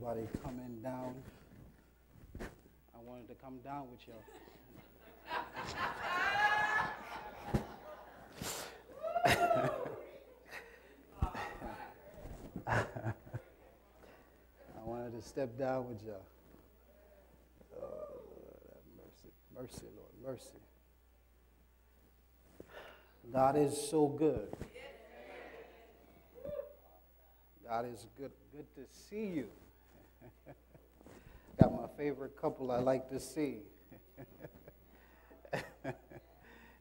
everybody coming down. I wanted to come down with you. I wanted to step down with you. Oh, mercy, mercy, Lord, mercy. God is so good. God is good. Good to see you. Got my favorite couple I like to see.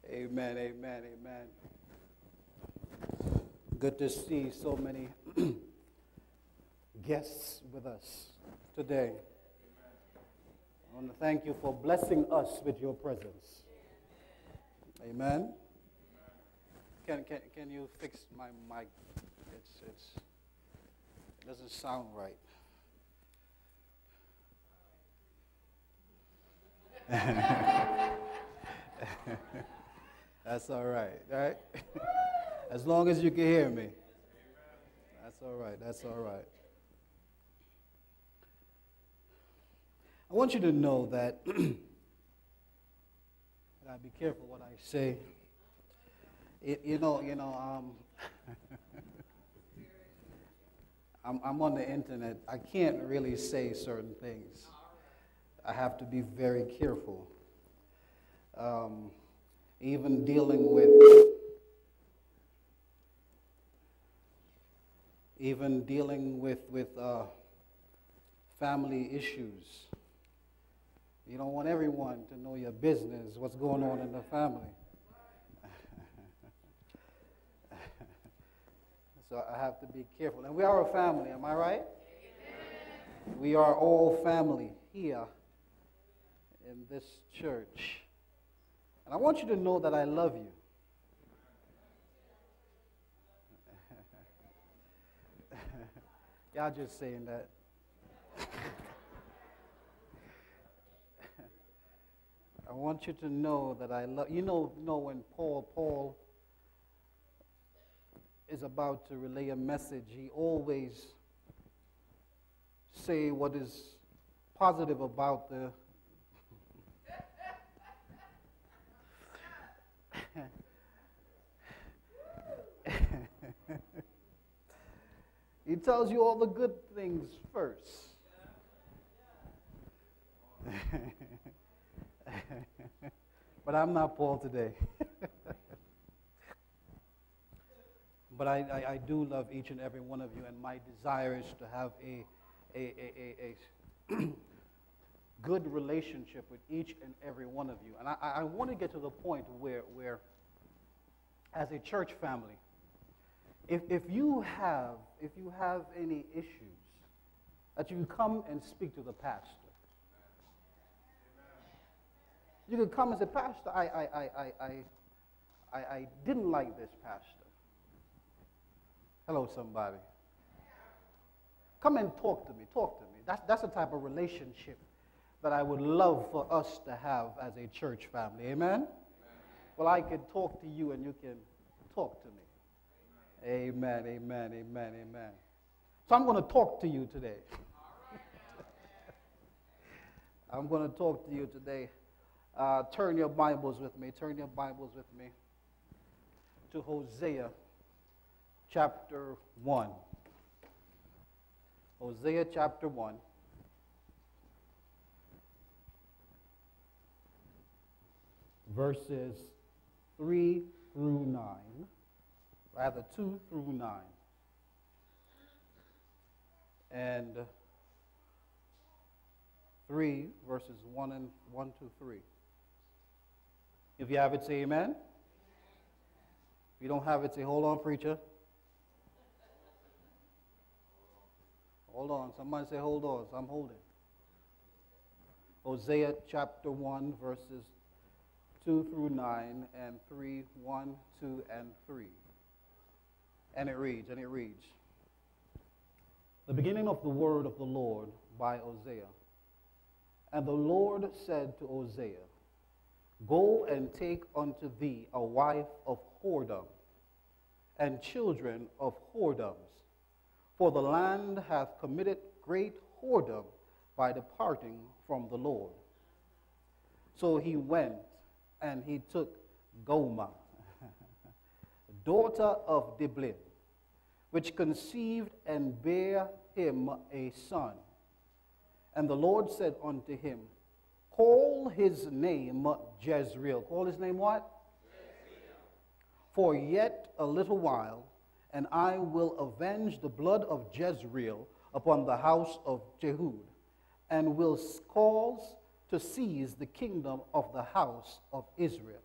amen, amen, amen. Good to see so many guests with us today. I want to thank you for blessing us with your presence. Amen. Can, can, can you fix my mic? It's, it's, it doesn't sound right. That's all right, right? as long as you can hear me. That's all right, that's all right. I want you to know that, I be careful what I say. It, you know, you know, um, I'm, I'm on the internet. I can't really say certain things. I have to be very careful. Um, even dealing with, even dealing with with uh, family issues. You don't want everyone to know your business, what's going on in the family. so I have to be careful. And we are a family, am I right? We are all family here in this church. And I want you to know that I love you. Y'all just saying that. I want you to know that I love you know know when Paul Paul is about to relay a message, he always say what is positive about the he tells you all the good things first. but I'm not Paul today. but I, I, I, do love each and every one of you, and my desire is to have a, a, a, a good relationship with each and every one of you. And I, I want to get to the point where, where as a church family, if, if, you have, if you have any issues, that you come and speak to the pastor. You can come and say, Pastor, I, I, I, I, I, I didn't like this pastor. Hello, somebody. Come and talk to me. Talk to me. That's, that's the type of relationship that I would love for us to have as a church family. Amen? Amen? Well, I can talk to you and you can talk to me. Amen, amen, amen, amen. So I'm going to talk to you today. I'm going to talk to you today uh, turn your Bibles with me. Turn your Bibles with me to Hosea chapter 1. Hosea chapter 1. Verses 3 through 9, rather 2 through 9. And 3 verses 1 and 1 to 3. If you have it, say amen. If you don't have it, say, hold on, preacher. Hold on. Somebody say, hold on. So I'm holding. Hosea chapter 1, verses 2 through 9, and 3, 1, 2, and 3. And it reads, and it reads, The beginning of the word of the Lord by Hosea. And the Lord said to Hosea, Go and take unto thee a wife of whoredom, and children of whoredoms. For the land hath committed great whoredom by departing from the Lord. So he went and he took Gomer, daughter of Diblaim, which conceived and bare him a son. And the Lord said unto him, Call his name Jezreel. Call his name what? For yet a little while, and I will avenge the blood of Jezreel upon the house of Jehu, and will cause to seize the kingdom of the house of Israel.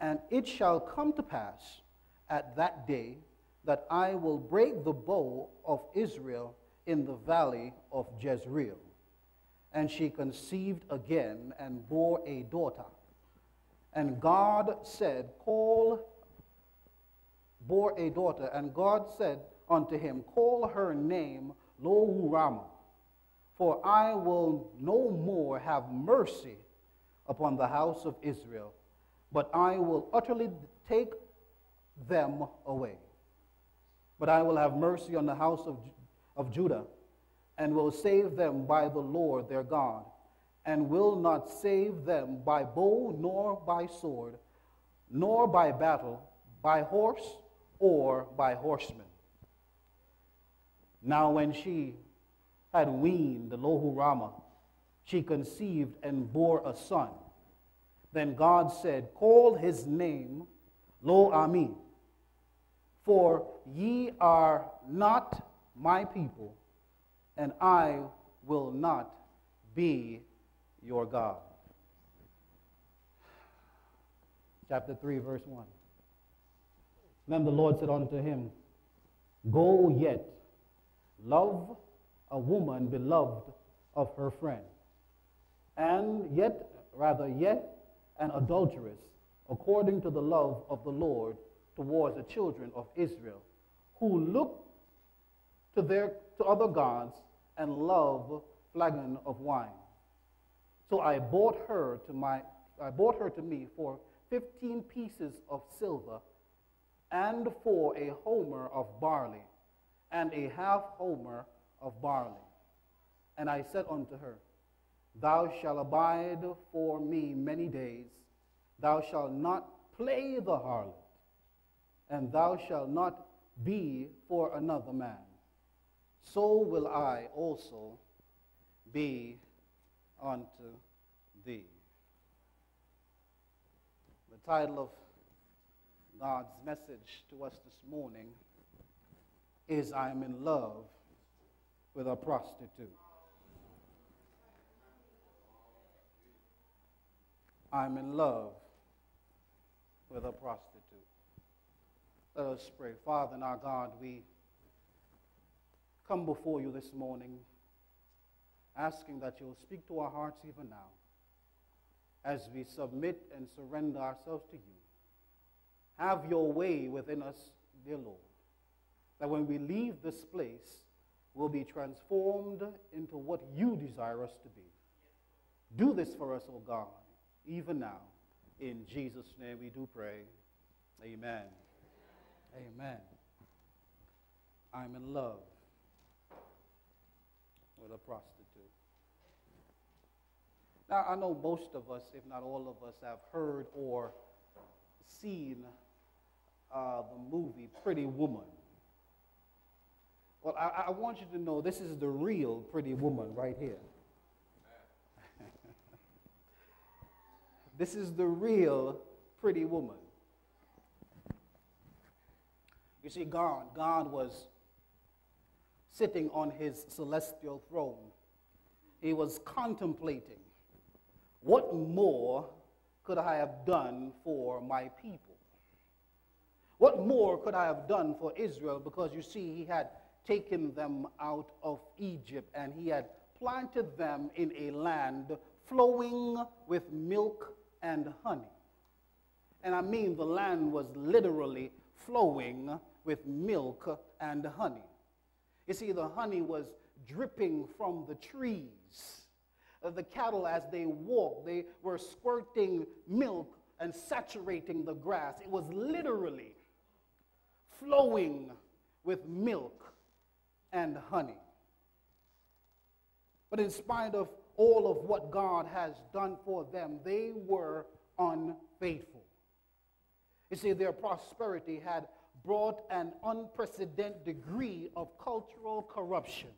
And it shall come to pass at that day that I will break the bow of Israel in the valley of Jezreel. And she conceived again and bore a daughter. And God said, Call, bore a daughter. And God said unto him, Call her name Loruhamah, for I will no more have mercy upon the house of Israel, but I will utterly take them away. But I will have mercy on the house of, of Judah, and will save them by the Lord their God, and will not save them by bow, nor by sword, nor by battle, by horse, or by horsemen. Now, when she had weaned the Loruhamah, she conceived and bore a son. Then God said, Call his name Lo Ami, for ye are not my people, and I will not be your God. Chapter 3, verse 1. Then the Lord said unto him, Go yet, love a woman beloved of her friend, and yet, rather, yet an adulteress, according to the love of the Lord towards the children of Israel, who look to, their, to other gods and love flagon of wine. So I bought her to my I bought her to me for fifteen pieces of silver, and for a homer of barley, and a half homer of barley. And I said unto her, Thou shalt abide for me many days, thou shalt not play the harlot and thou shalt not be for another man. So will I also be unto thee. The title of God's message to us this morning is I am in love with a prostitute. I'm in love with a prostitute. Let us pray. Father and our God, we come before you this morning asking that you'll speak to our hearts even now as we submit and surrender ourselves to you. Have your way within us, dear Lord, that when we leave this place, we'll be transformed into what you desire us to be. Do this for us, O oh God, even now. In Jesus' name we do pray. Amen. Amen. I'm in love with a prostitute. Now, I know most of us, if not all of us, have heard or seen uh, the movie Pretty Woman. Well, I, I, want you to know this is the real Pretty Woman right here. this is the real Pretty Woman. You see, God, God was sitting on his celestial throne. He was contemplating what more could I have done for my people? What more could I have done for Israel? Because you see, he had taken them out of Egypt and he had planted them in a land flowing with milk and honey. And I mean, the land was literally flowing with milk and honey. You see, the honey was dripping from the trees. Uh, the cattle, as they walked, they were squirting milk and saturating the grass. It was literally flowing with milk and honey. But in spite of all of what God has done for them, they were unfaithful. You see, their prosperity had brought an unprecedented degree of cultural corruption.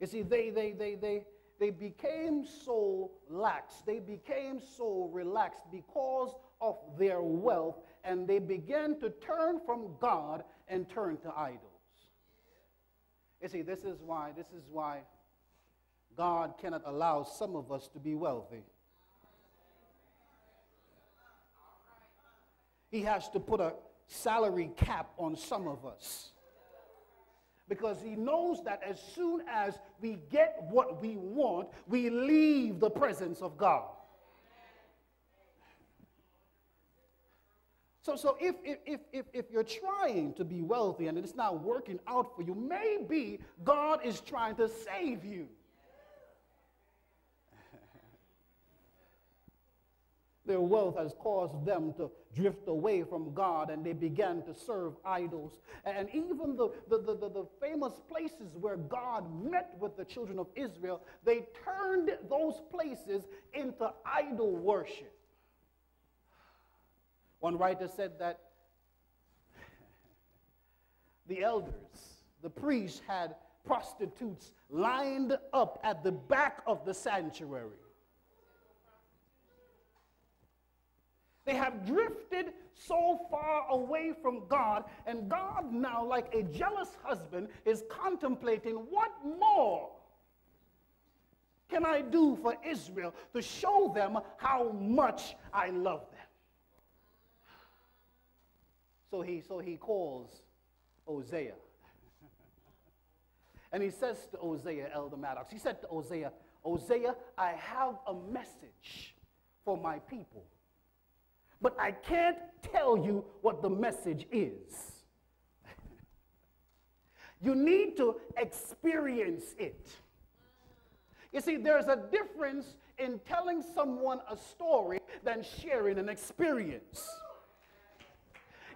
You see, they, they, they, they, they became so lax, they became so relaxed because of their wealth, and they began to turn from God and turn to idols. You see, this is why, this is why God cannot allow some of us to be wealthy. He has to put a salary cap on some of us. Because he knows that as soon as we get what we want, we leave the presence of God. So, so if, if, if, if you're trying to be wealthy and it's not working out for you, maybe God is trying to save you. Their wealth has caused them to drift away from God and they began to serve idols. And even the, the, the, the, the famous places where God met with the children of Israel, they turned those places into idol worship. One writer said that the elders, the priests, had prostitutes lined up at the back of the sanctuary. They have drifted so far away from God, and God now, like a jealous husband, is contemplating what more can I do for Israel to show them how much I love them. So he, so he calls Hosea. and he says to Hosea, Elder Maddox, he said to Hosea, Hosea, I have a message for my people but I can't tell you what the message is. you need to experience it. You see, there's a difference in telling someone a story than sharing an experience.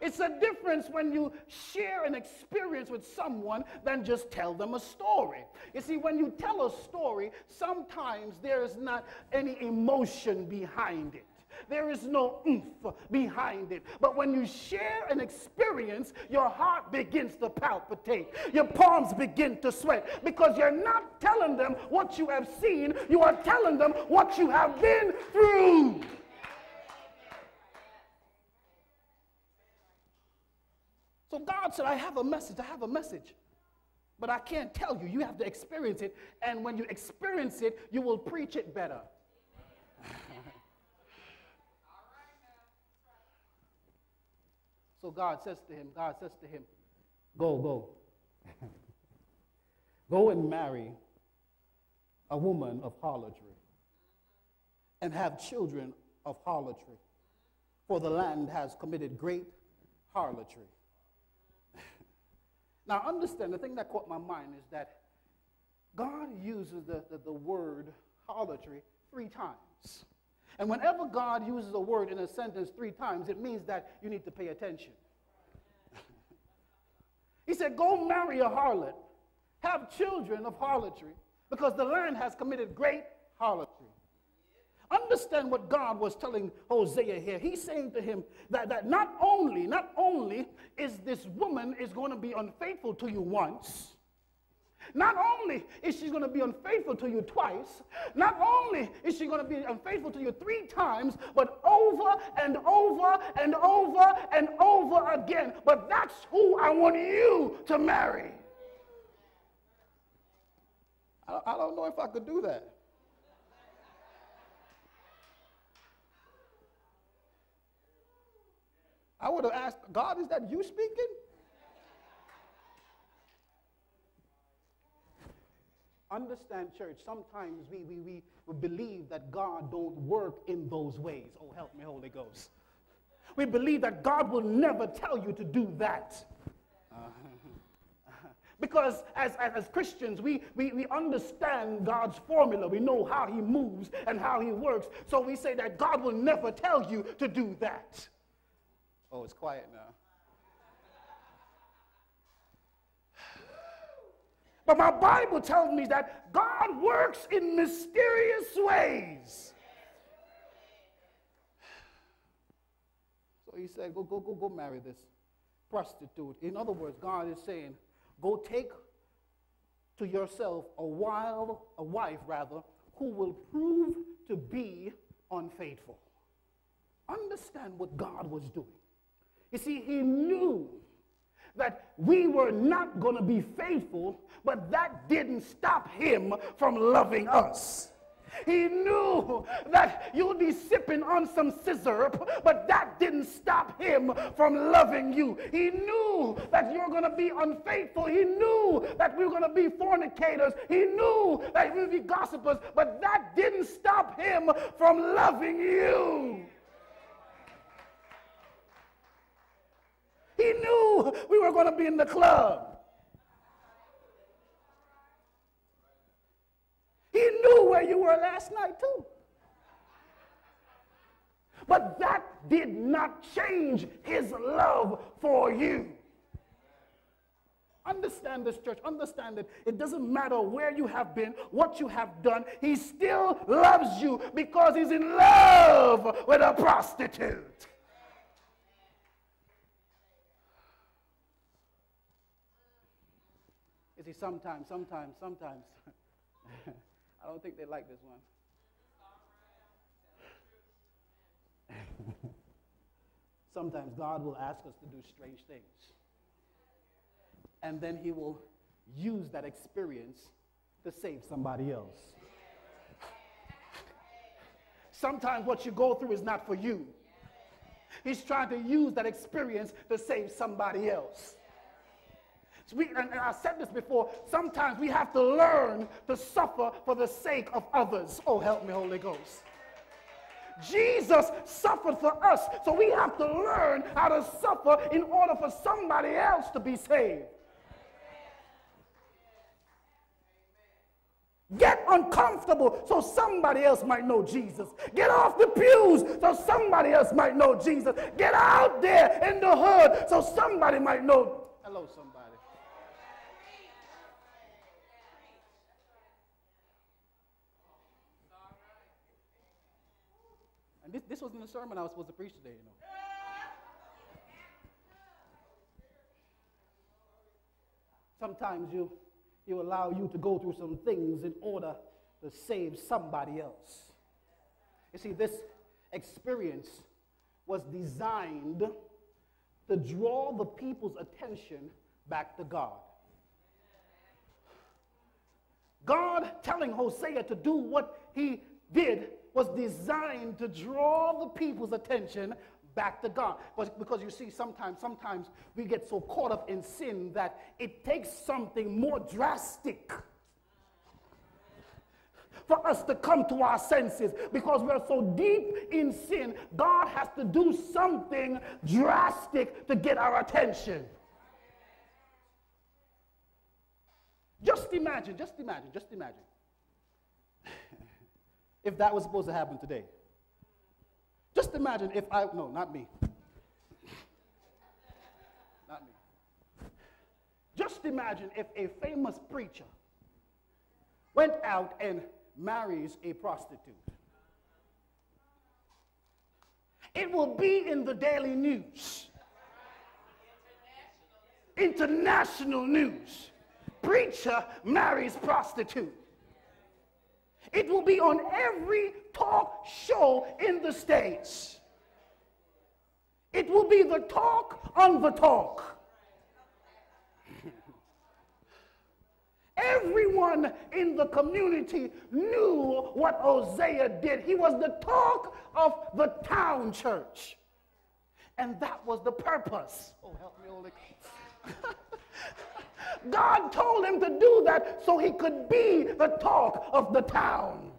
It's a difference when you share an experience with someone than just tell them a story. You see, when you tell a story, sometimes there's not any emotion behind it. There is no oomph behind it. But when you share an experience, your heart begins to palpitate. Your palms begin to sweat because you're not telling them what you have seen, you are telling them what you have been through. So God said, I have a message, I have a message. But I can't tell you. You have to experience it. And when you experience it, you will preach it better. So God says to him, God says to him, Go, go. go and marry a woman of harlotry and have children of harlotry, for the land has committed great harlotry. Now, understand the thing that caught my mind is that God uses the, the, the word harlotry three times. And whenever God uses a word in a sentence three times, it means that you need to pay attention. he said, Go marry a harlot, have children of harlotry, because the land has committed great harlotry. Understand what God was telling Hosea here. He's saying to him that, that not only, not only is this woman is going to be unfaithful to you once, not only is she going to be unfaithful to you twice, not only is she going to be unfaithful to you three times, but over and over and over and over again. But that's who I want you to marry. I don't know if I could do that. I would have asked, God, is that you speaking? Understand, church, sometimes we, we, we, believe that God don't work in those ways. Oh, help me, Holy Ghost. We believe that God will never tell you to do that. Because as, as, as, Christians, we, we, we understand God's formula. We know how he moves and how he works. So we say that God will never tell you to do that. Oh, it's quiet now. But my Bible tells me that God works in mysterious ways. So he said, go, go, go, go marry this prostitute. In other words, God is saying, go take to yourself a wild, a wife rather, who will prove to be unfaithful. Understand what God was doing. You see, he knew that we were not going to be faithful, but that didn't stop him from loving us. He knew that you'd be sipping on some scissor, but that didn't stop him from loving you. He knew that you're going to be unfaithful. He knew that we were going to be fornicators. He knew that we would be gossipers, but that didn't stop him from loving you. He knew we were going to be in the club. He knew where you were last night, too. But that did not change his love for you. Understand this, church. Understand it. it doesn't matter where you have been, what you have done. He still loves you because he's in love with a prostitute. See, sometimes, sometimes, sometimes. I don't think they like this one. Sometimes God will ask us to do strange things. And then he will use that experience to save somebody else. Sometimes what you go through is not for you. He's trying to use that experience to save somebody else. We, and, and I said this before, sometimes we have to learn to suffer for the sake of others. Oh, help me, Holy Ghost. Jesus suffered for us, so we have to learn how to suffer in order for somebody else to be saved. Get uncomfortable so somebody else might know Jesus. Get off the pews so somebody else might know Jesus. Get out there in the hood so somebody might know. Hello, somebody. This, this wasn't the sermon I was supposed to preach today, you know. Sometimes you, you allow you to go through some things in order to save somebody else. You see, this experience was designed to draw the people's attention back to God. God telling Hosea to do what he did was designed to draw the people's attention back to God. But because you see, sometimes, sometimes we get so caught up in sin that it takes something more drastic for us to come to our senses because we're so deep in sin. God has to do something drastic to get our attention. Just imagine, just imagine, just imagine if that was supposed to happen today. Just imagine if I, no, not me. Not me. Just imagine if a famous preacher went out and marries a prostitute. It will be in the daily news. International news. Preacher marries prostitute. It will be on every talk show in the States. It will be the talk on the talk. Everyone in the community knew what Hosea did. He was the talk of the town church. And that was the purpose. Oh, help me, Holy God told him to do that so he could be the talk of the town.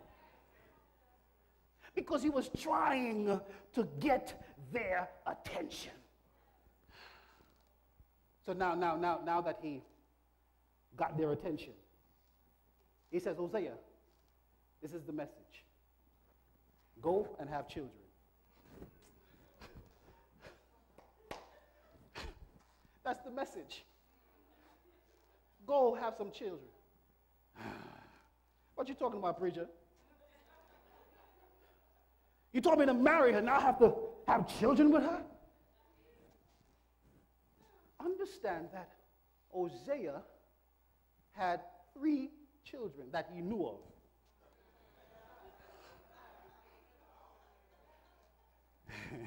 Because he was trying to get their attention. So now, now, now, now that he got their attention, he says, Hosea, this is the message. Go and have children. That's the message. Go have some children. What you talking about, preacher? You told me to marry her, now I have to have children with her? Understand that Hosea had three children that he knew of.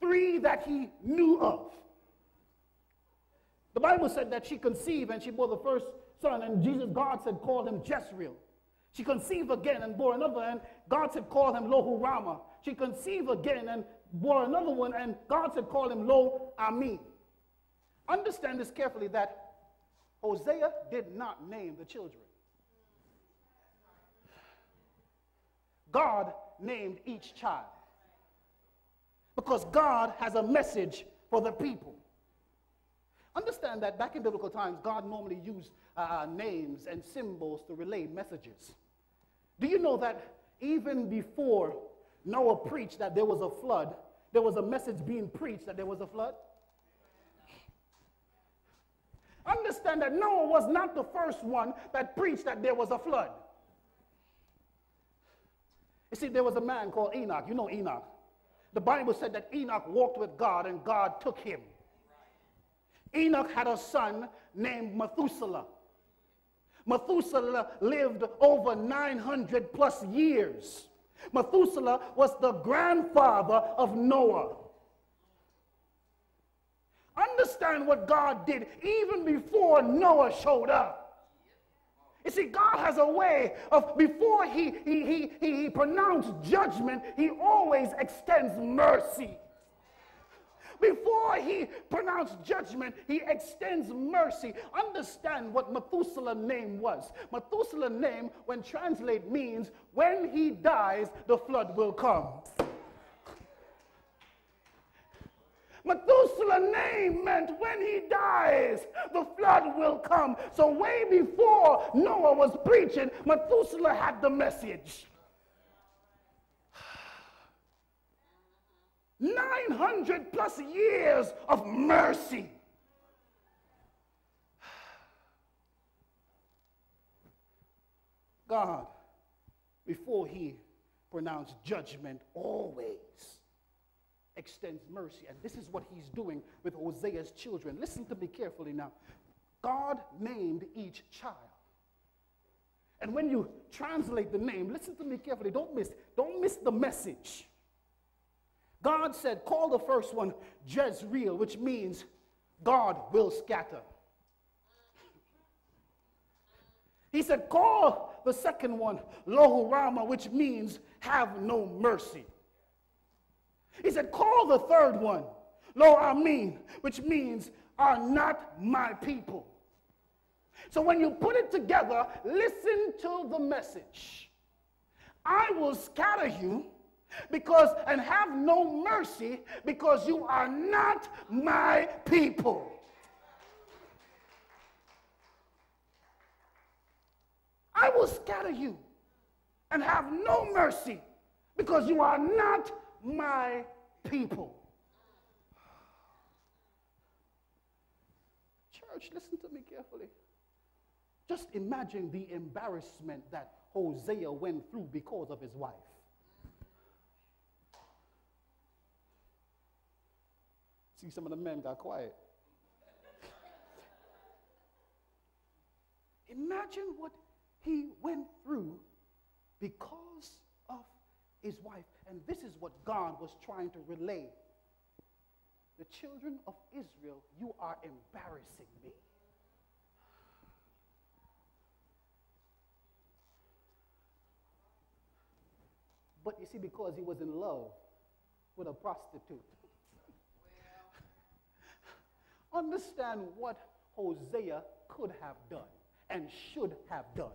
three that he knew of. The Bible said that she conceived and she bore the first son, and Jesus, God said, called him Jezreel. She conceived again and bore another, and God said, call him Lohu Rama. She conceived again and bore another one, and God said, call him Lo Ami. Understand this carefully that Hosea did not name the children. God named each child. Because God has a message for the people. Understand that back in biblical times, God normally used uh, names and symbols to relay messages. Do you know that even before Noah preached that there was a flood, there was a message being preached that there was a flood? Understand that Noah was not the first one that preached that there was a flood. You see, there was a man called Enoch. You know Enoch. The Bible said that Enoch walked with God and God took him. Enoch had a son named Methuselah. Methuselah lived over 900 plus years. Methuselah was the grandfather of Noah. Understand what God did even before Noah showed up. You see, God has a way of, before he, he, he, he pronounced judgment, he always extends mercy. Before he pronounced judgment, he extends mercy. Understand what Methuselah's name was. Methuselah's name, when translate, means when he dies, the flood will come. Methuselah's name meant when he dies, the flood will come. So, way before Noah was preaching, Methuselah had the message. 900 plus years of mercy. God, before he pronounced judgment, always extends mercy. And this is what he's doing with Hosea's children. Listen to me carefully now. God named each child. And when you translate the name, listen to me carefully. Don't miss, don't miss the message. God said, call the first one Jezreel, which means God will scatter. He said, call the second one Lohurama, which means have no mercy. He said, Call the third one, Lo Amin, which means are not my people. So when you put it together, listen to the message. I will scatter you because and have no mercy because you are not my people. I will scatter you and have no mercy because you are not my people. Church, listen to me carefully. Just imagine the embarrassment that Hosea went through because of his wife. See, some of the men got quiet. Imagine what he went through because of his wife. And this is what God was trying to relay. The children of Israel, you are embarrassing me. But you see, because he was in love with a prostitute. Understand what Hosea could have done and should have done.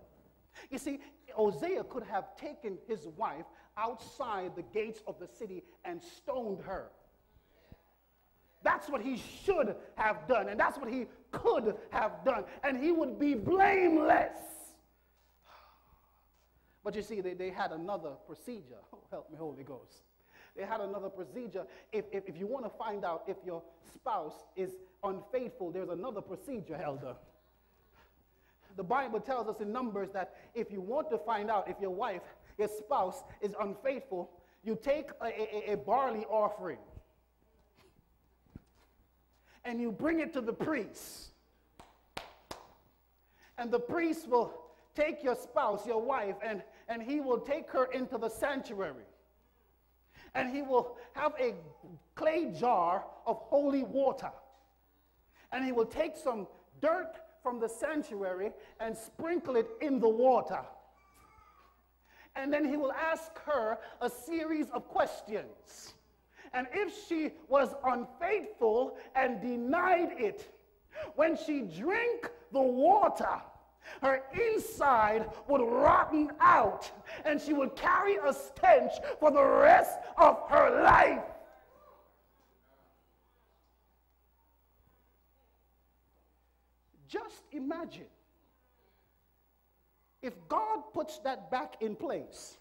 You see, Hosea could have taken his wife outside the gates of the city and stoned her. That's what he should have done, and that's what he could have done, and he would be blameless. But you see, they, they had another procedure. Oh, help me, Holy Ghost. They had another procedure. If, if, if you want to find out if your spouse is unfaithful, there's another procedure, Elder. The Bible tells us in Numbers that if you want to find out if your wife, your spouse, is unfaithful, you take a, a, a barley offering and you bring it to the priest. And the priest will take your spouse, your wife, and, and he will take her into the sanctuary. And he will have a clay jar of holy water. And he will take some dirt from the sanctuary and sprinkle it in the water. And then he will ask her a series of questions. And if she was unfaithful and denied it, when she drank the water, her inside would rotten out and she would carry a stench for the rest of her life. Just imagine if God puts that back in place.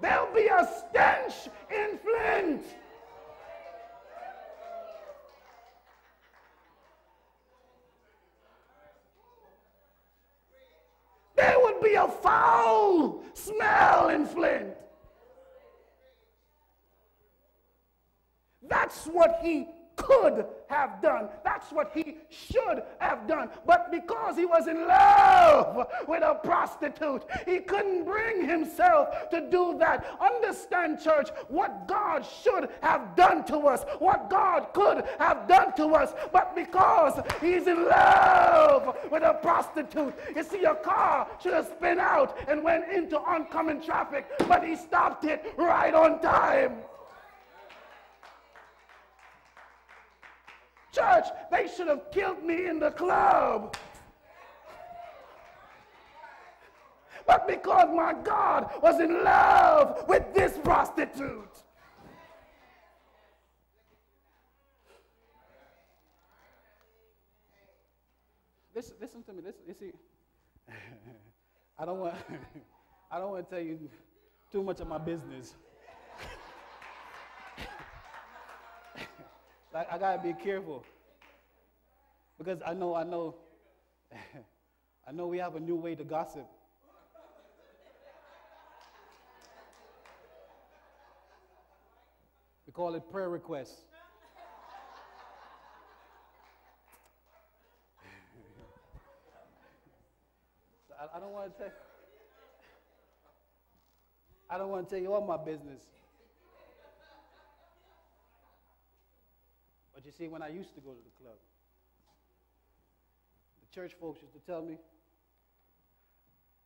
There'll be a stench in Flint. There would be a foul smell in Flint. That's what he could have done. That's what he should have done. But because he was in love with a prostitute, he couldn't bring himself to do that. Understand, church, what God should have done to us, what God could have done to us. But because he's in love with a prostitute, you see, your car should have spun out and went into oncoming traffic, but he stopped it right on time. Church, they should have killed me in the club. But because my God was in love with this prostitute. Listen, listen to me. Listen, you see, I don't want, I don't want to tell you too much of my business. Like, I gotta be careful. Because I know, I know, I know we have a new way to gossip. We call it prayer requests. I, I don't want to tell. I don't want to tell you all my business. You see, when I used to go to the club, the church folks used to tell me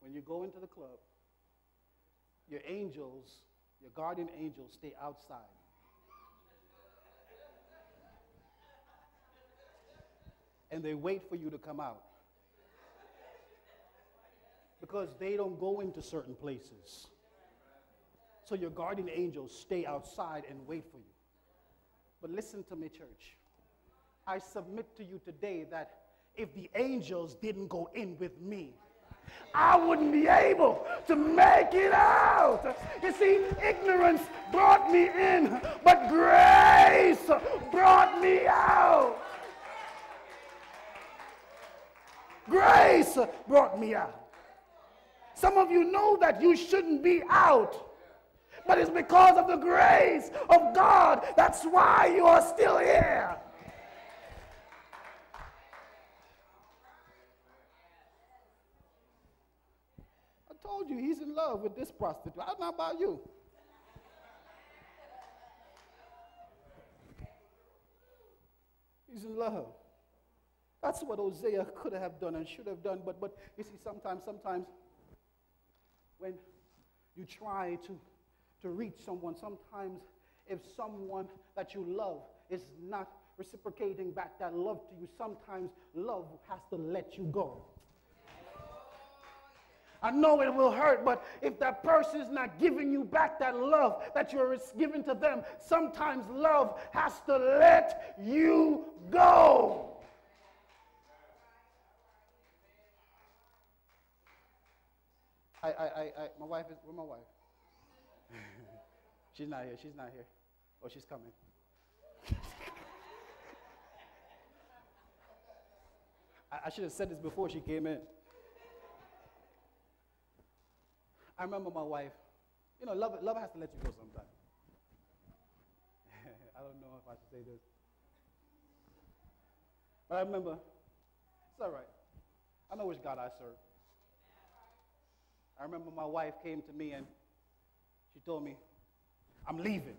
when you go into the club, your angels, your guardian angels, stay outside. And they wait for you to come out. Because they don't go into certain places. So your guardian angels stay outside and wait for you. But listen to me, church. I submit to you today that if the angels didn't go in with me, I wouldn't be able to make it out. You see, ignorance brought me in, but grace brought me out. Grace brought me out. Some of you know that you shouldn't be out but it's because of the grace of God. That's why you are still here. I told you he's in love with this prostitute. I don't know about you. He's in love. That's what Hosea could have done and should have done. But, but you see, sometimes, sometimes when you try to to reach someone. Sometimes, if someone that you love is not reciprocating back that love to you, sometimes love has to let you go. I know it will hurt, but if that person is not giving you back that love that you're giving to them, sometimes love has to let you go. I, I, I, I my wife is, where my wife? She's not here. She's not here. Oh, she's coming. I, I should have said this before she came in. I remember my wife. You know, love, love has to let you go sometimes. I don't know if I should say this. But I remember, it's all right. I know which God I serve. I remember my wife came to me and she told me, I'm leaving.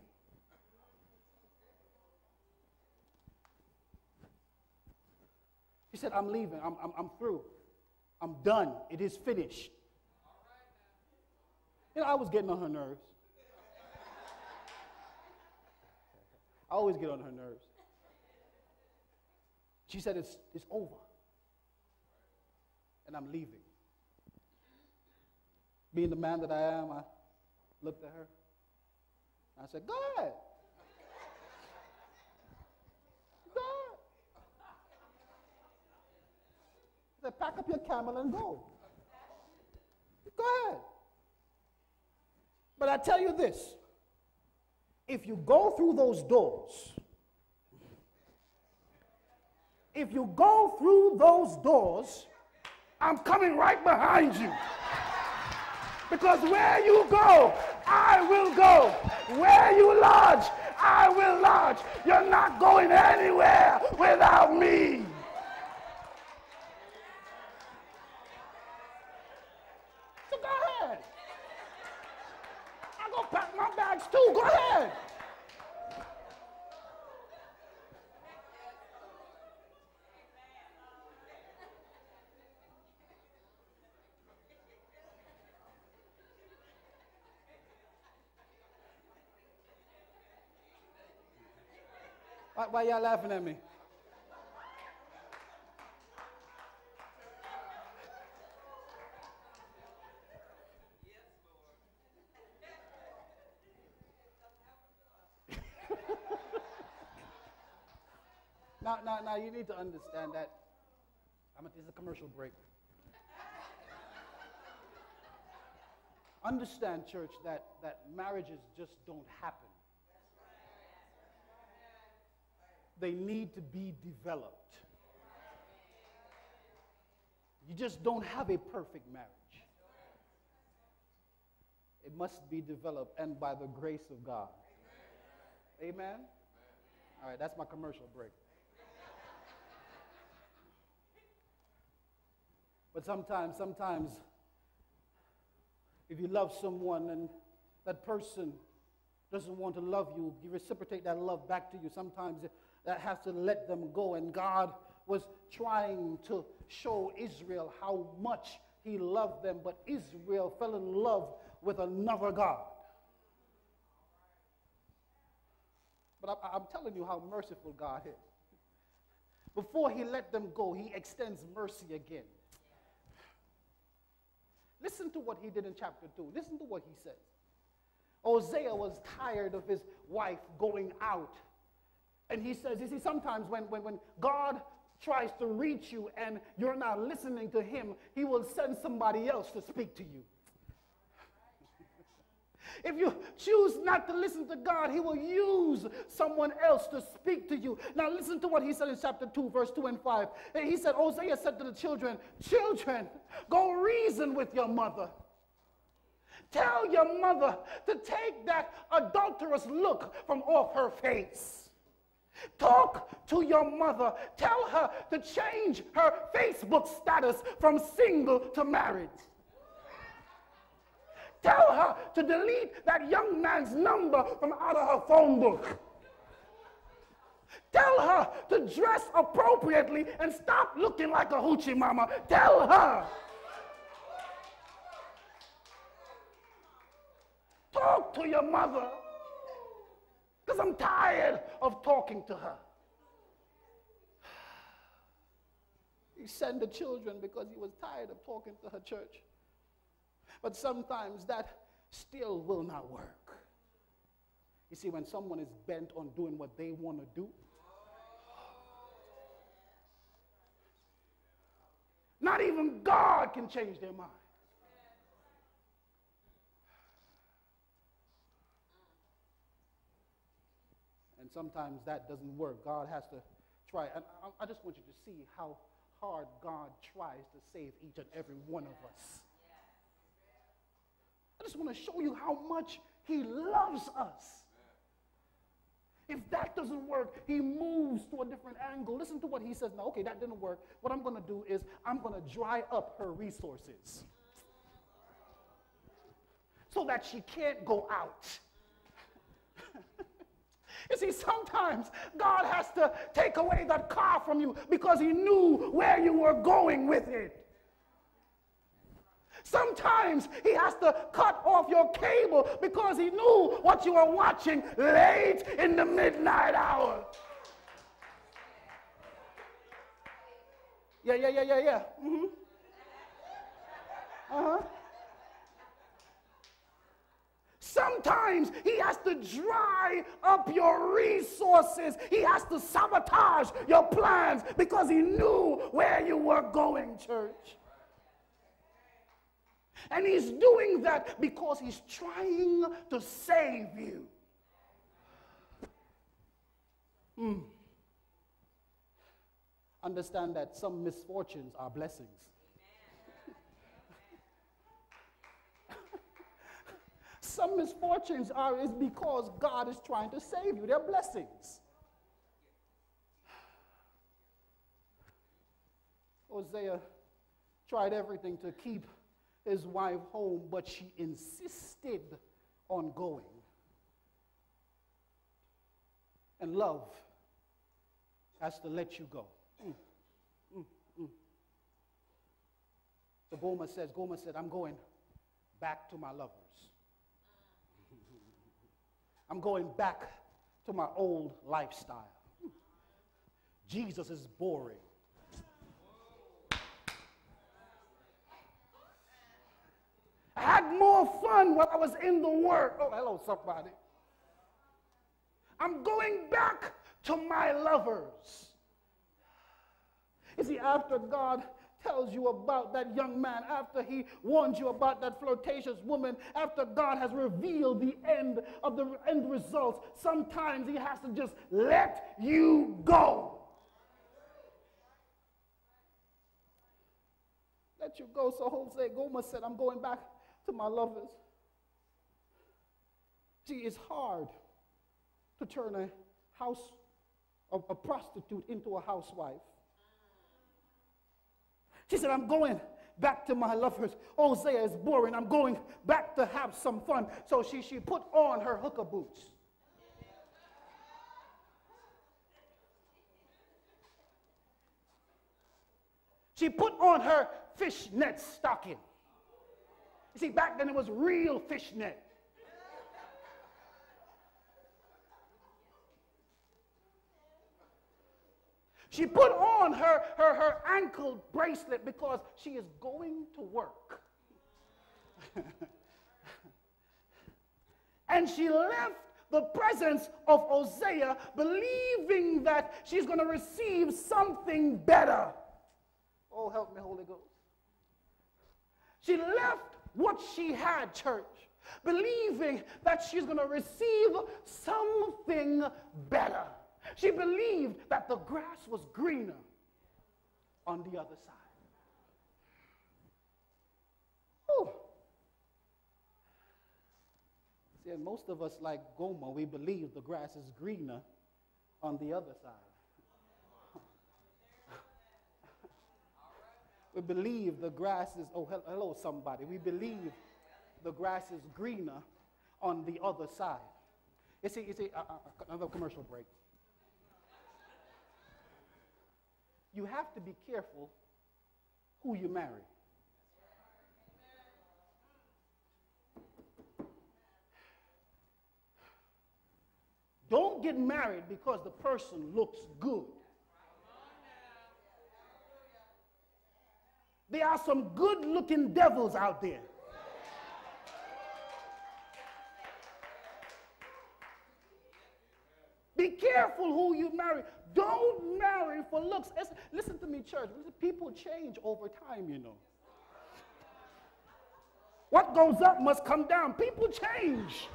She said, I'm leaving. I'm, I'm, I'm through. I'm done. It is finished. You know, I was getting on her nerves. I always get on her nerves. She said, It's, it's over. And I'm leaving. Being the man that I am, I looked at her. I said, Go ahead. Go ahead. I said, Pack up your camel and go. Go ahead. But I tell you this if you go through those doors, if you go through those doors, I'm coming right behind you. Because where you go, I will go. Where you lodge, I will lodge. You're not going anywhere without me. So go ahead. I go pack my bags too. Go ahead. Why, y'all laughing at me? now, now, now, you need to understand that. I'm this is a commercial break. understand, church, that, that marriages just don't happen. They need to be developed. You just don't have a perfect marriage. It must be developed and by the grace of God. Amen? All right, that's my commercial break. But sometimes, sometimes, if you love someone and that person doesn't want to love you, you reciprocate that love back to you. Sometimes that has to let them go. And God was trying to show Israel how much he loved them, but Israel fell in love with another God. But I, am telling you how merciful God is. Before he let them go, he extends mercy again. Listen to what he did in chapter 2. Listen to what he says. Hosea was tired of his wife going out and he says, you see, sometimes when, when, when God tries to reach you and you're not listening to him, he will send somebody else to speak to you. If you choose not to listen to God, He will use someone else to speak to you. Now, listen to what He said in chapter 2, verse 2 and 5. He said, Hosea said to the children, Children, go reason with your mother. Tell your mother to take that adulterous look from off her face. Talk to your mother. Tell her to change her Facebook status from single to married. Tell her to delete that young man's number from out of her phone book. Tell her to dress appropriately and stop looking like a hoochie mama. Tell her. Talk to your mother because I'm tired of talking to her. He sent the children because he was tired of talking to her church. But sometimes that still will not work. You see, when someone is bent on doing what they want to do, not even God can change their mind. Sometimes that doesn't work. God has to try. And I, I just want you to see how, hard God tries to save each and every one of us. I just want to show you how much He loves us. If that doesn't work, he moves to a different angle. Listen to what he says now. Okay, that didn't work. What I'm going to do is I'm going to dry up her resources so that she can't go out. you see, sometimes God has to take away that car from you because he knew where you were going with it. Sometimes he has to cut off your cable because he knew what you were watching late in the midnight hour. Yeah, yeah, yeah, yeah, yeah. Mm-hmm. Uh-huh. Sometimes he has to dry up your resources. He has to sabotage your plans because he knew where you were going, church. And he's doing that because he's trying to save you. Mm. Understand that some misfortunes are blessings. Some misfortunes are is because God is trying to save you. They're blessings. Hosea tried everything to keep his wife home, but she insisted on going. And love has to let you go. Mm, mm, mm. So Gomer says, Gomer said, I'm going back to my lovers. I'm going back to my old lifestyle. Jesus is boring. I had more fun while I was in the Word. Oh, hello, somebody. I'm going back to my lovers. You see, after God tells you about that young man, after he warns you about that flirtatious woman, after God has revealed the end of the end results, sometimes he has to just let you go. Let you go. So Hosea's Gomer said, I'm going back to my lovers. See, it's hard to turn a house, a, a prostitute into a housewife. She said, I'm going back to my lovers. Hosea is boring. I'm going back to have some fun. So she, she put on her hooker boots. She put on her fishnet stocking. You see, back then it was real fishnet. She put on her, her, her ankle bracelet because she is going to work. and she left the presence of Hosea believing that she's going to receive something better. Oh, help me, Holy Ghost. She left what she had, church, believing that she's going to receive something better. She believed that the grass was greener on the other side. Ooh. See, most of us, like Gomer, we believe the grass is greener on the other side. We believe the grass is, oh, hello, somebody. We believe the grass is greener on the other side. You see, you see, uh, uh, another commercial break. You have to be careful who you marry. Don't get married because the person looks good. There are some good looking devils out there. Be careful who you marry. Don't marry for looks. It's, listen to me, church. People change over time, you know. What goes up must come down. People change.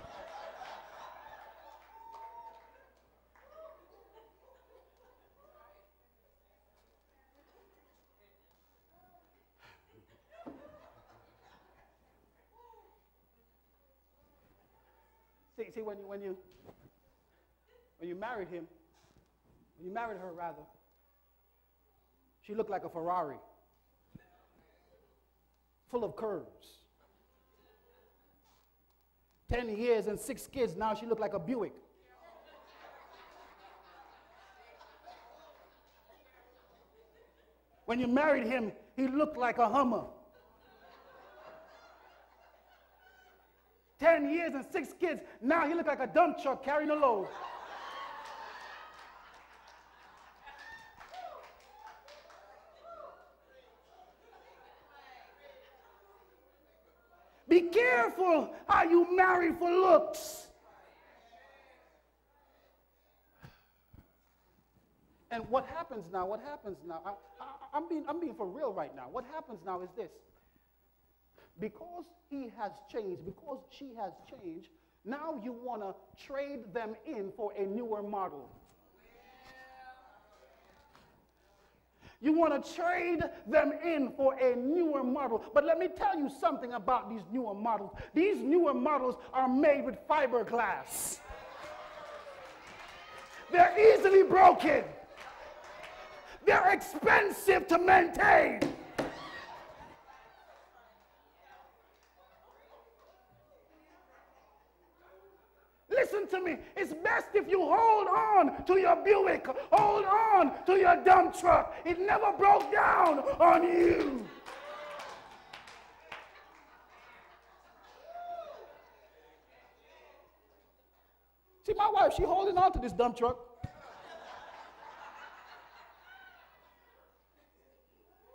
See, see when you when you when you married him, you married her, rather, she looked like a Ferrari, full of curves. 10 years and six kids, now she looked like a Buick. When you married him, he looked like a Hummer. 10 years and six kids, now he looked like a dump truck carrying a load. Be how you marry for looks. And what happens now? What happens now? I, am being, I'm being for real right now. What happens now is this. Because he has changed, because she has changed, now you want to trade them in for a newer model. You want to trade them in for a newer model. But let me tell you something about these newer models. These newer models are made with fiberglass. They're easily broken. They're expensive to maintain. Listen to me. It's best if you hold on to your Buick, hold on to your dump truck. It never broke down on you. See, my wife, she holding on to this dump truck.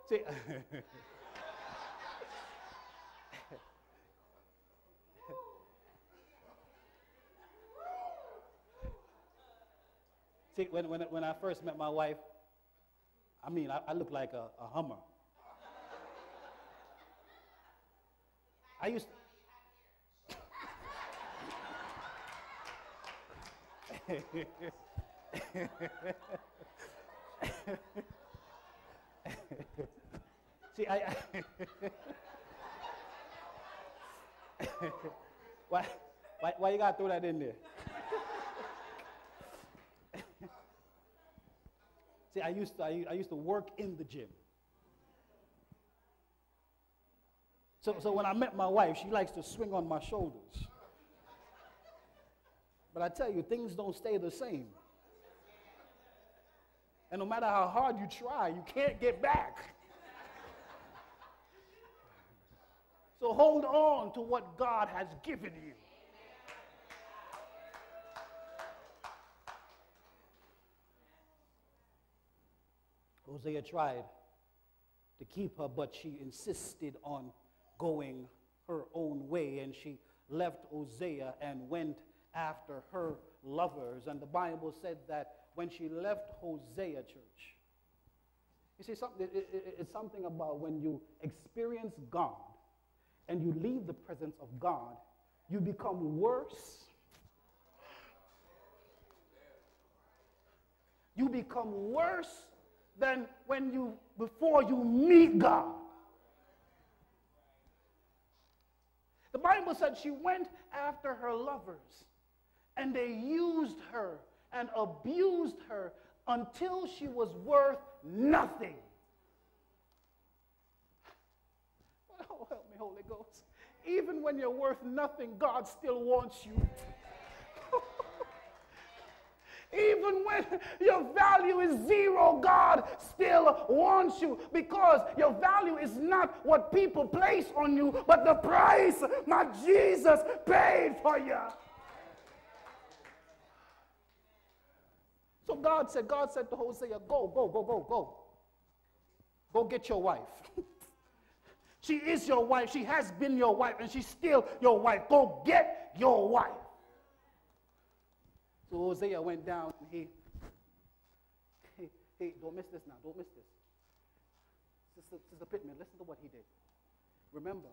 See, See, when, when, when I first met my wife, I mean, I, I looked like a, a Hummer. I used See, I, I why, why, why you gotta throw that in there? See, I used, to, I, used to work in the gym. So, so when I met my wife, she likes to swing on my shoulders. But I tell you, things don't stay the same. And no matter how hard you try, you can't get back. So hold on to what God has given you. Hosea tried to keep her, but she insisted on going her own way, and she left Hosea and went after her lovers. And the Bible said that when she left Hosea church, you see, something, it, it, it's something about when you experience God and you leave the presence of God, you become worse. You become worse than when you before you meet God. The Bible said she went after her lovers and they used her and abused her until she was worth nothing. Oh, help me, Holy Ghost. Even when you're worth nothing, God still wants you. Even when your value is zero, God still wants you because your value is not what people place on you, but the price my Jesus paid for you. So God said, God said to Hosea, go, go, go, go, go. Go get your wife. she is your wife. She has been your wife, and she's still your wife. Go get your wife. So Hosea went down and he, hey, hey, don't miss this now, don't miss this. Sister, Sister Pittman, listen to what he did. Remember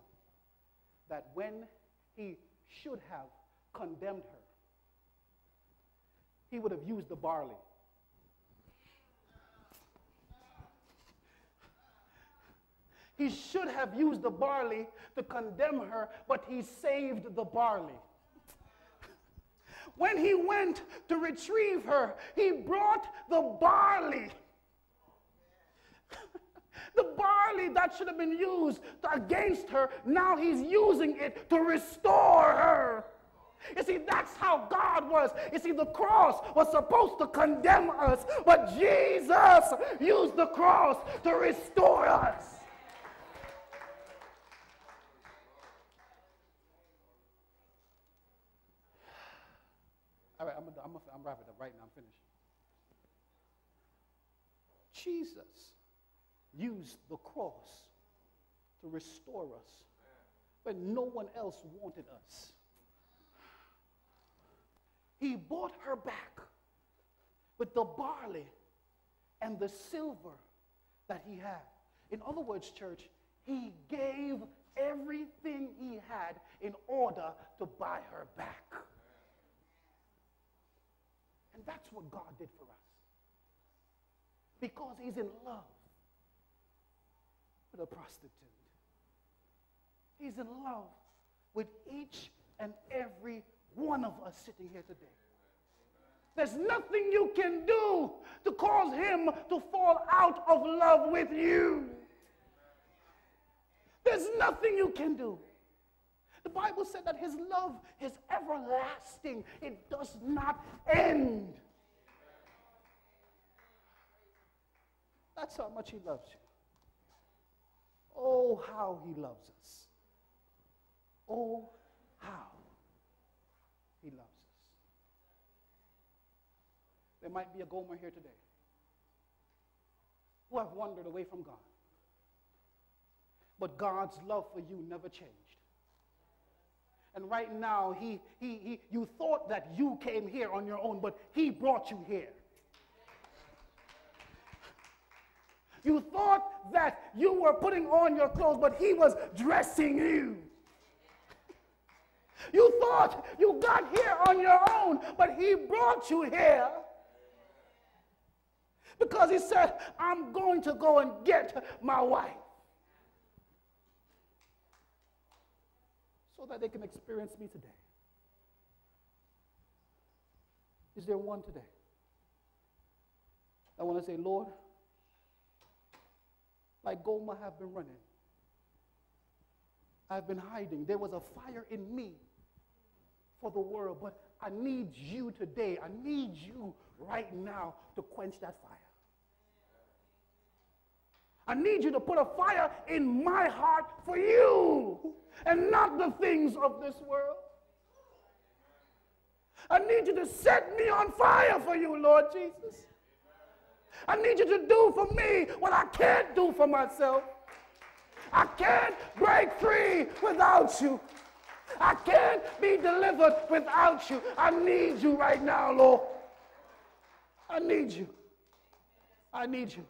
that when he should have condemned her, he would have used the barley. He should have used the barley to condemn her, but he saved the barley. When he went to retrieve her, he brought the barley. the barley that should have been used against her, now he's using it to restore her. You see, that's how God was. You see, the cross was supposed to condemn us, but Jesus used the cross to restore us. All right, I'm, I'm, I'm wrapping up right now. I'm finished. Jesus used the cross to restore us when no one else wanted us. He bought her back with the barley and the silver that he had. In other words, church, he gave everything he had in order to buy her back. And that's what God did for us. Because he's in love with a prostitute. He's in love with each and every one of us sitting here today. There's nothing you can do to cause him to fall out of love with you. There's nothing you can do. The Bible said that his love is everlasting, it does not end. That's how much he loves you. Oh, how he loves us. Oh, how he loves us. There might be a Gomer here today who have wandered away from God. But God's love for you never changed. And right now, he, he, he, you thought that you came here on your own, but He brought you here. You thought that you were putting on your clothes, but He was dressing you. You thought you got here on your own, but He brought you here. Because He said, I'm going to go and get my wife. so that they can experience me today. Is there one today? I want to say, Lord, like Gomer have been running. I've been hiding. There was a fire in me for the world, but I need you today. I need you right now to quench that fire. I need you to put a fire in my heart for you and not the things of this world. I need you to set me on fire for you, Lord Jesus. I need you to do for me what I can't do for myself. I can't break free without you. I can't be delivered without you. I need you right now, Lord. I need you. I need you.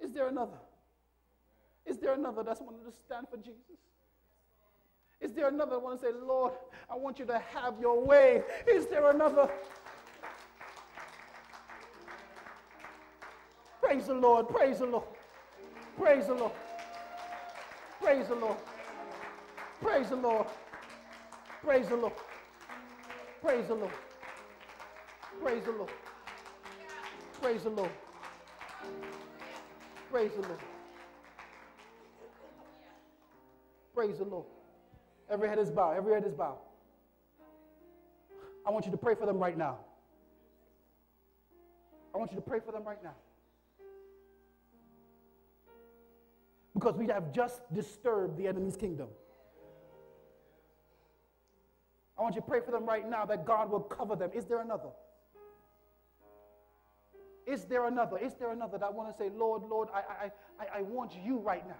Is there another? Is there another that's wanting to stand for Jesus? Is there another one to say, Lord, I want you to have your way? Is there another? Praise the Lord, praise the Lord, praise the Lord, praise the Lord, praise the Lord, praise the Lord, praise the Lord, praise the Lord, praise the Lord, praise the Lord, praise the Lord. Every head is bowed. Every head is bowed. I want you to pray for them right now. I want you to pray for them right now. Because we have just disturbed the enemy's kingdom. I want you to pray for them right now that God will cover them. Is there another? Is there another? Is there another that I want to say, Lord, Lord, I, I, I, I want you right now?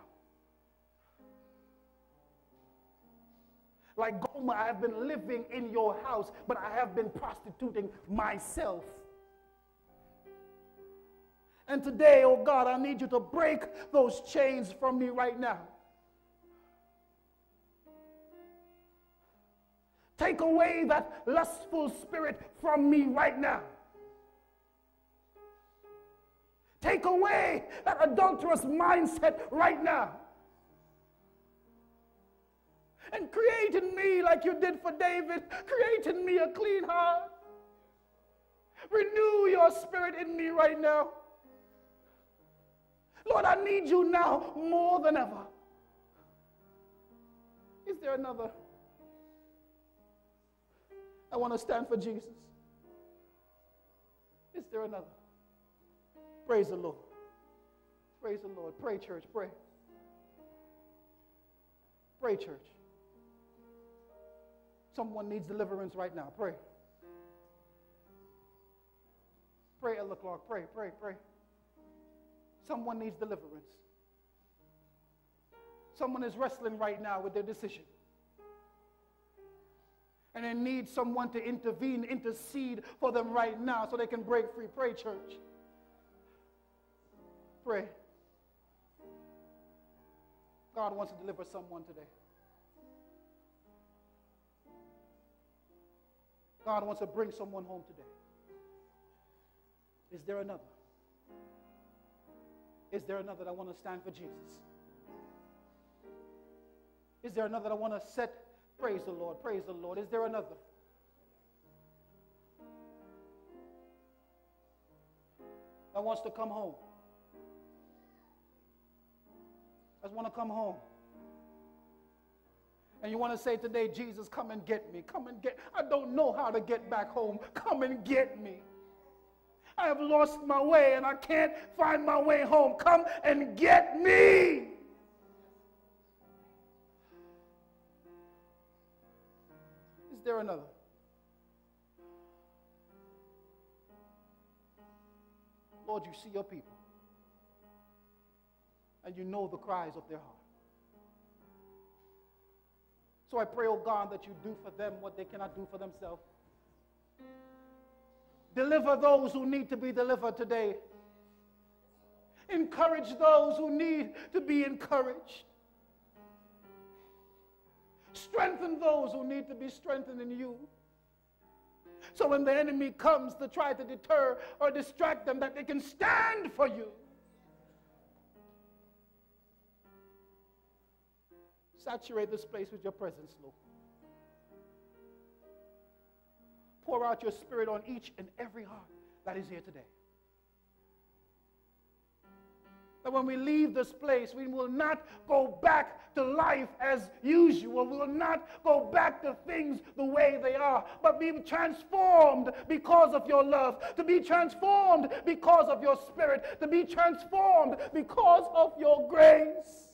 Like Gomer, I have been living in your house, but I have been prostituting myself. And today, oh God, I need you to break those chains from me right now. Take away that lustful spirit from me right now. Take away that adulterous mindset right now. And create in me, like you did for David, create in me a clean heart. Renew your spirit in me right now. Lord, I need you now more than ever. Is there another? I want to stand for Jesus. Is there another? Praise the Lord. Praise the Lord. Pray, church. Pray. Pray, church. Someone needs deliverance right now. Pray. Pray, Ella Clark. Pray, pray, pray. Someone needs deliverance. Someone is wrestling right now with their decision. And they need someone to intervene, intercede for them right now so they can break free. Pray, church. Pray. God wants to deliver someone today. God wants to bring someone home today. Is there another? Is there another that want to stand for Jesus? Is there another that want to set? Praise the Lord. Praise the Lord. Is there another? That wants to come home. That want to come home. And you want to say today, Jesus, come and get me. Come and get. I don't know how to get back home. Come and get me. I have lost my way and I can't find my way home. Come and get me. Is there another? Lord, you see your people. And you know the cries of their heart. So I pray, oh God, that you do for them what they cannot do for themselves. Deliver those who need to be delivered today. Encourage those who need to be encouraged. Strengthen those who need to be strengthened in you. So when the enemy comes to try to deter or distract them, that they can stand for you. Saturate this place with your presence, Lord. Pour out your spirit on each and every heart that is here today. That when we leave this place, we will not go back to life as usual. We will not go back to things the way they are, but be transformed because of your love, to be transformed because of your spirit, to be transformed because of your grace.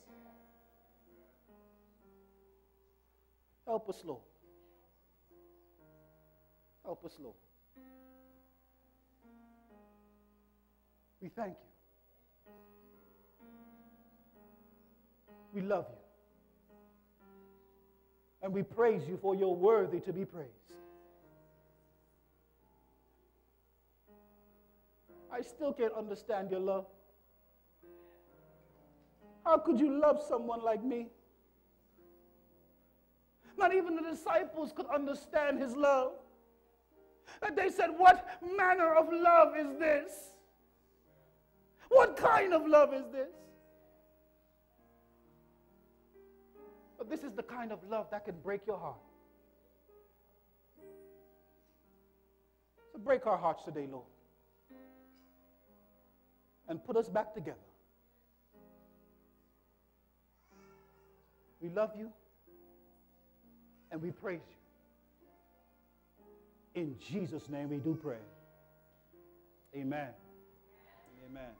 Help us, Lord. Help us, Lord. We thank you. We love you. And we praise you for you're worthy to be praised. I still can't understand your love. How could you love someone like me? Not even the disciples could understand his love. And they said, What manner of love is this? What kind of love is this? But this is the kind of love that can break your heart. So break our hearts today, Lord. And put us back together. We love you and we praise you. In Jesus' name we do pray. Amen. Amen.